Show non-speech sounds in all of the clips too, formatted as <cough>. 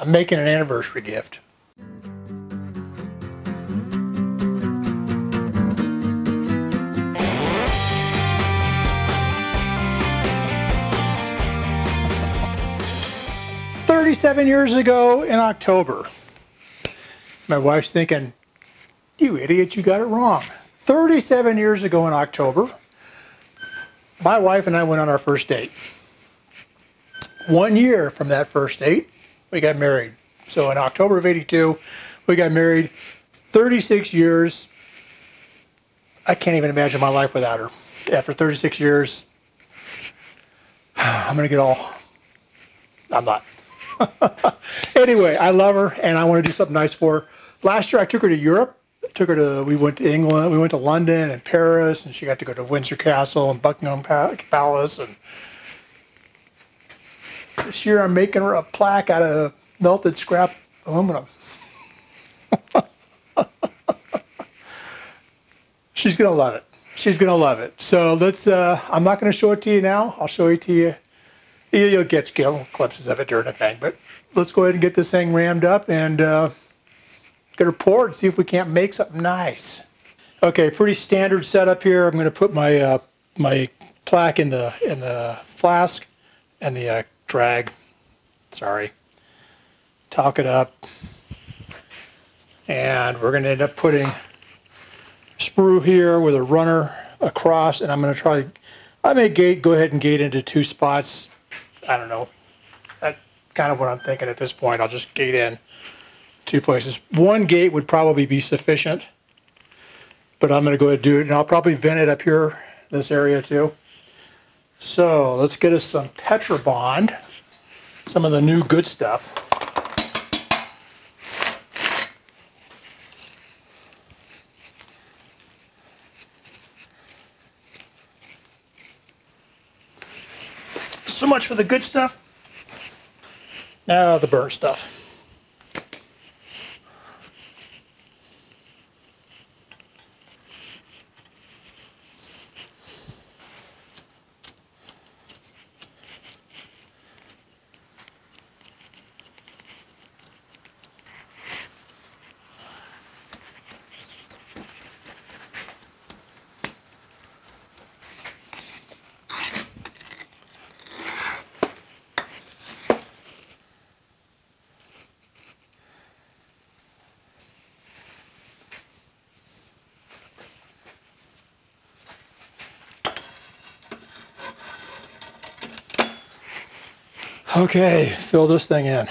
I'm making an anniversary gift. Thirty-seven years ago in October, my wife's thinking, "You idiot, you got it wrong." Thirty-seven years ago in October, my wife and I went on our first date. One year from that first date, we got married. So in October of 82, we got married. 36 years. I can't even imagine my life without her. After 36 years, I'm going to get all. I'm not. <laughs> anyway, I love her and I want to do something nice for her. Last year I took her to Europe. I took her to, we went to England, we went to London and Paris, and she got to go to Windsor Castle and Buckingham Palace. And this year I'm making her a plaque out of melted scrap aluminum. <laughs> She's gonna love it. She's gonna love it. So let's. Uh, I'm not gonna show it to you now. I'll show it to you. You'll get glimpses of it during the thing. But let's go ahead and get this thing rammed up and uh, get her poured. See if we can't make something nice. Okay, pretty standard setup here. I'm gonna put my uh, my plaque in the in the flask and the uh, drag. Sorry. Talk it up. And we're going to end up putting sprue here with a runner across. And I'm going to try, I may gate, go ahead and gate into two spots. I don't know. That's kind of what I'm thinking at this point. I'll just gate in two places. One gate would probably be sufficient. But I'm going to go ahead and do it. And I'll probably vent it up here, this area too. So let's get us some Petrobond, some of the new good stuff. So much for the good stuff. Now the burnt stuff. Okay, fill this thing in.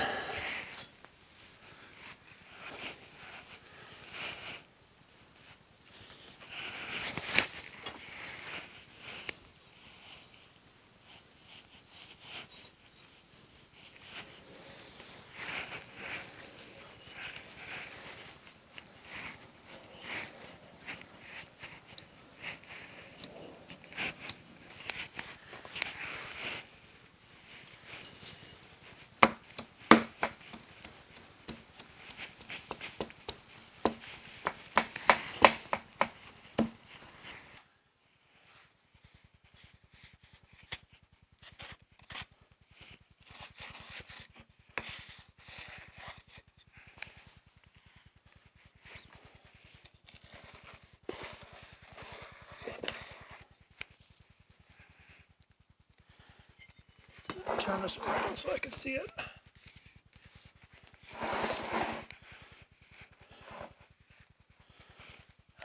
Turn this around so I can see it.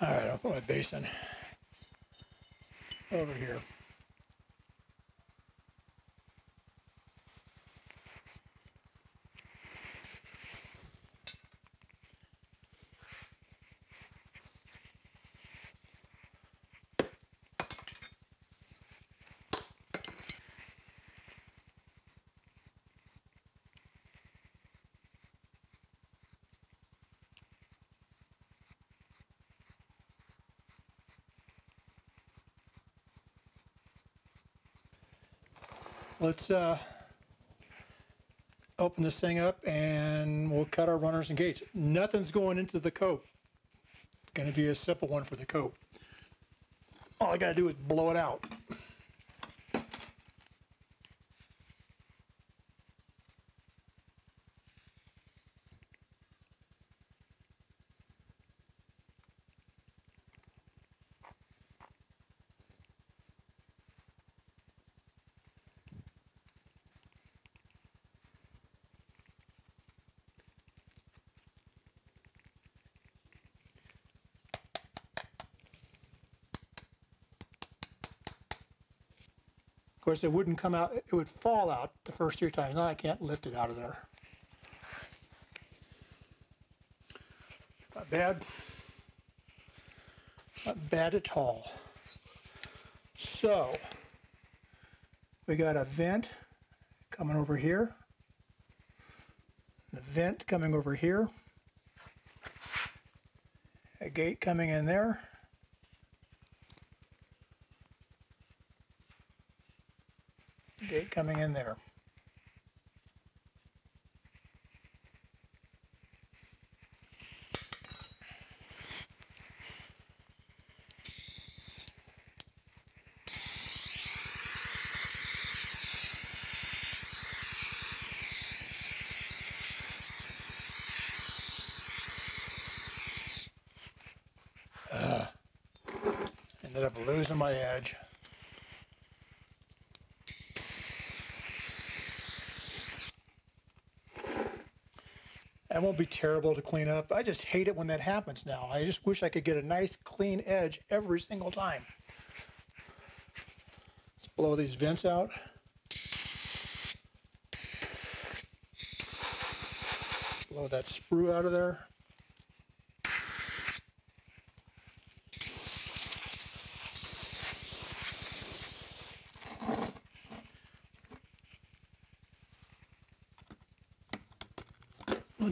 All right, I'll put my basin over here. Let's uh, open this thing up and we'll cut our runners and gates. Nothing's going into the cope. It's going to be a simple one for the cope. All I got to do is blow it out. Course, it wouldn't come out, it would fall out the first three times. Now I can't lift it out of there. Not bad. Not bad at all. So, we got a vent coming over here. The vent coming over here. A gate coming in there. Coming in there. Ah. Ended up losing my edge. That won't be terrible to clean up. I just hate it when that happens now. I just wish I could get a nice clean edge every single time. Let's blow these vents out. Blow that sprue out of there.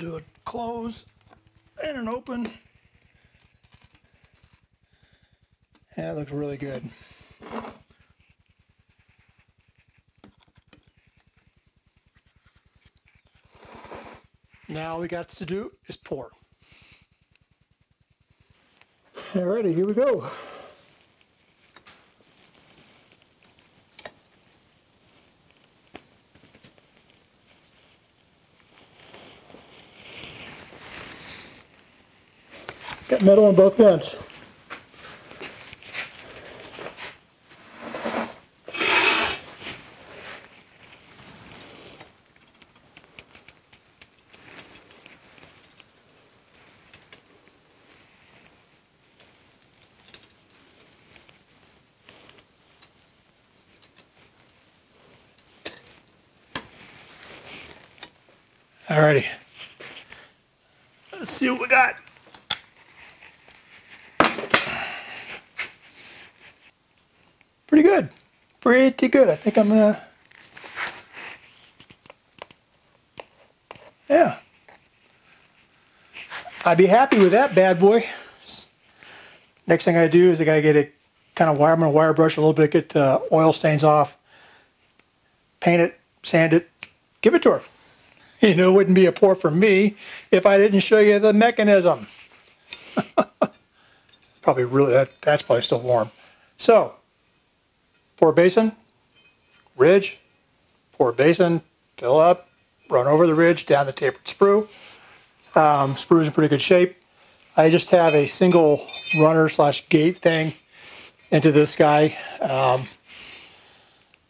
Do a close and an open. That looks really good. Now we got to do is pour. Alrighty, here we go. Metal on both ends. Alrighty. Let's see what we got. Good. Pretty good. I think I'm gonna. Yeah. I'd be happy with that bad boy. Next thing I do is I gotta get it kind of wire. I'm gonna wire brush a little bit, get the oil stains off, paint it, sand it, give it to her. <laughs> You know, it wouldn't be a pour for me if I didn't show you the mechanism. <laughs> probably really, that, that's probably still warm. So, pour basin, ridge, pour basin, fill up, run over the ridge, down the tapered sprue. Um, sprue is in pretty good shape. I just have a single runner slash gate thing into this guy. Um,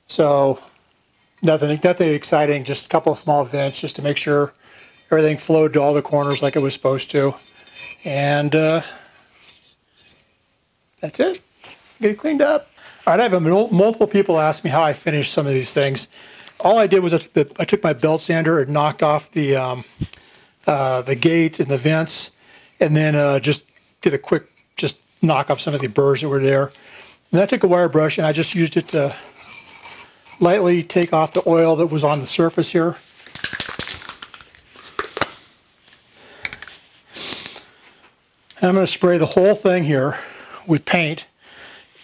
so Nothing, nothing exciting. Just a couple of small vents just to make sure everything flowed to all the corners like it was supposed to. And uh, that's it. Get it cleaned up. All right, I have multiple people ask me how I finished some of these things. All I did was I took my belt sander and knocked off the um, uh, the gate and the vents, and then uh, just did a quick just knock off some of the burrs that were there. And then I took a wire brush and I just used it to lightly take off the oil that was on the surface here. And I'm going to spray the whole thing here with paint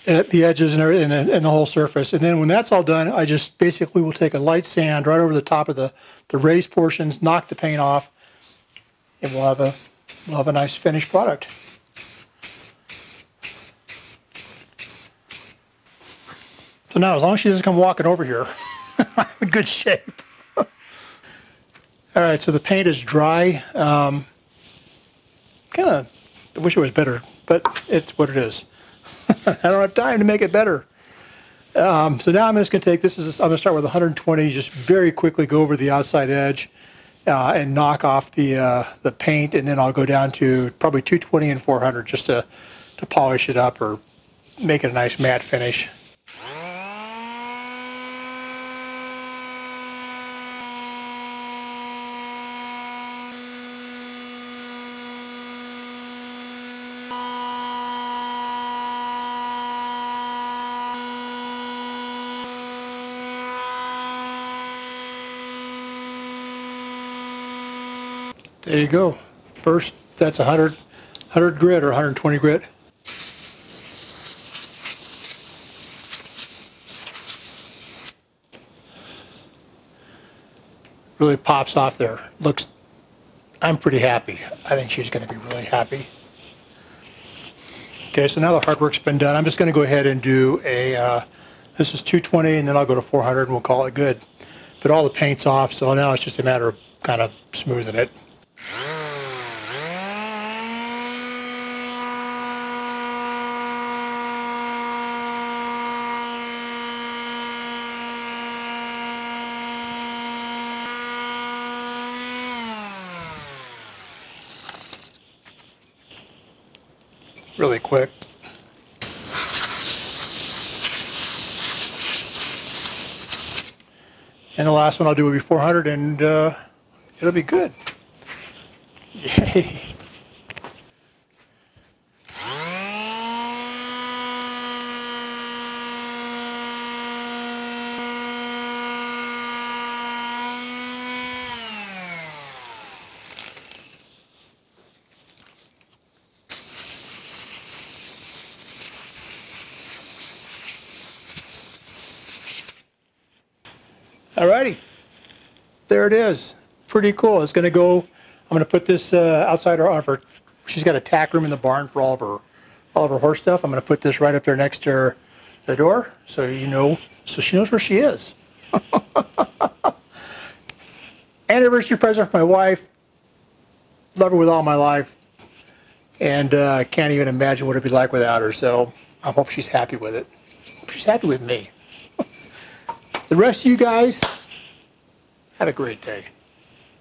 at the edges and, and, the, and the whole surface. And then when that's all done, I just basically will take a light sand right over the top of the, the raised portions, knock the paint off, and we'll have a, we'll have a nice finished product. So now, as long as she doesn't come walking over here, <laughs> I'm in good shape. <laughs> All right, so the paint is dry. Um, kind of, I wish it was better, but it's what it is. <laughs> I don't have time to make it better. Um, so now I'm just going to take this. Is I'm going to start with 120. Just very quickly go over the outside edge uh, and knock off the uh, the paint, and then I'll go down to probably 220 and 400 just to to polish it up or make it a nice matte finish. There you go. First, that's 100, 100 grit or 120 grit. Really pops off there. Looks, I'm pretty happy. I think she's going to be really happy. Okay, so now the hard work's been done. I'm just going to go ahead and do a, uh, this is 220 and then I'll go to 400 and we'll call it good. But all the paint's off, so now it's just a matter of kind of smoothing it. Really quick. And the last one I'll do will be 400 and uh, it'll be good. Yay. <laughs> Alrighty. There it is. Pretty cool. It's going to go, I'm going to put this uh, outside her, of her, she's got a tack room in the barn for all of her, all of her horse stuff. I'm going to put this right up there next to her, the door, so you know, so she knows where she is. <laughs> Anniversary present for my wife. Love her with all my life. And uh, can't even imagine what it'd be like without her. So I hope she's happy with it. Hope she's happy with me. The rest of you guys, have a great day.